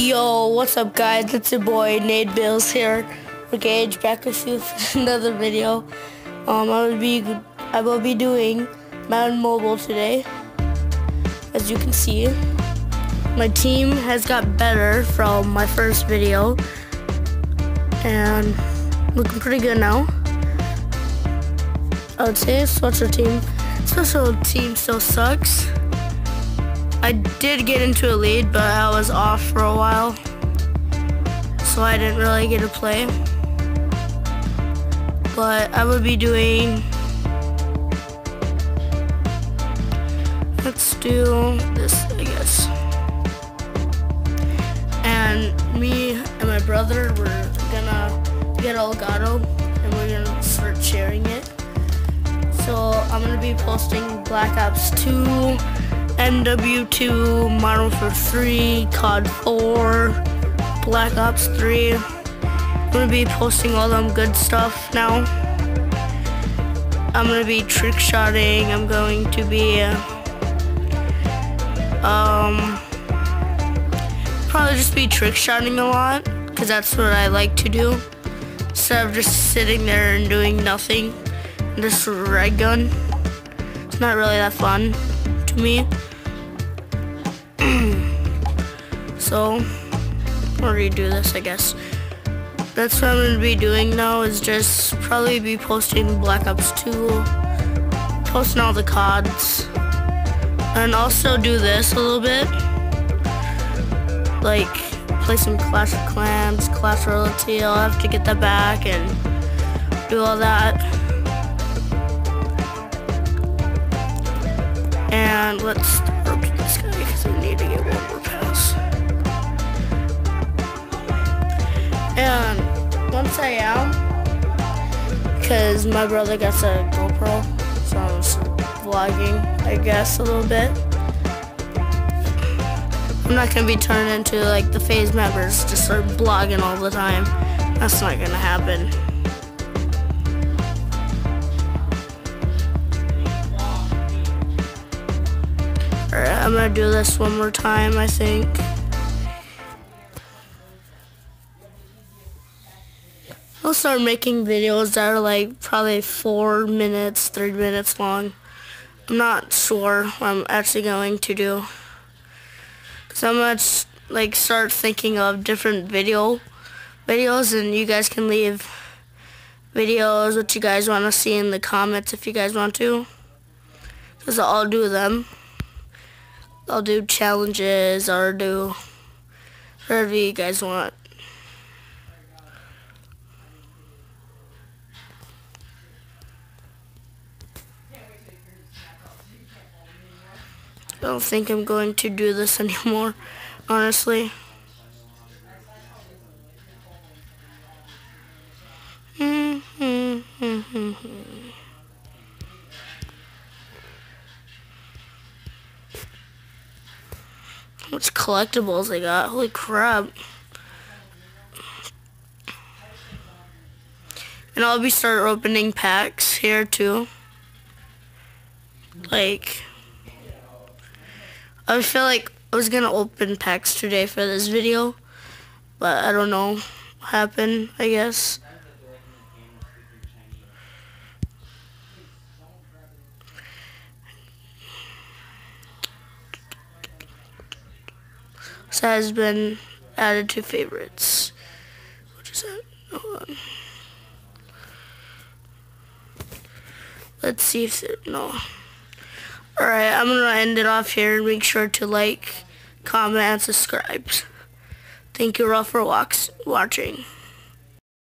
Yo, what's up guys? It's your boy Nate Bills here. Gage back with you for another video. Um, I will be I will be doing Madden Mobile today. As you can see, my team has got better from my first video, and looking pretty good now. I would say special team, special team still sucks. I did get into a lead, but I was off for a while, so I didn't really get to play. But I would be doing, let's do this, I guess. And me and my brother, we're gonna get Elgato, and we're gonna start sharing it. So I'm gonna be posting Black Ops 2, MW2, Modern Warfare 3, COD 4, Black Ops 3. I'm gonna be posting all them good stuff now. I'm gonna be trick shotting. I'm going to be um probably just be trick shotting a lot because that's what I like to do instead of just sitting there and doing nothing. This red gun. It's not really that fun to me. So, I'll redo this, I guess. That's what I'm going to be doing now is just probably be posting Black Ops 2, posting all the CODs, and also do this a little bit. Like, play some Clash of Clans, Clash Royale. I'll have to get that back and do all that. And let's And once I am, because my brother gets a GoPro, so I'm vlogging, I guess, a little bit. I'm not gonna be turned into like the FaZe members, just start blogging all the time. That's not gonna happen. Alright, I'm gonna do this one more time, I think. I'll start making videos that are like probably four minutes, three minutes long. I'm not sure what I'm actually going to do. Cause I'm gonna like start thinking of different video videos and you guys can leave videos what you guys want to see in the comments if you guys want to. Cause I'll do them. I'll do challenges or do whatever you guys want. I don't think I'm going to do this anymore, honestly. Mm-hmm. How much collectibles I got? Holy crap. And I'll be start opening packs here too. Like I feel like I was gonna open packs today for this video, but I don't know what happened, I guess. This has been added to favorites. Is that? Hold on. Let's see if there, no. Alright, I'm going to end it off here. And make sure to like, comment, and subscribe. Thank you all for watching.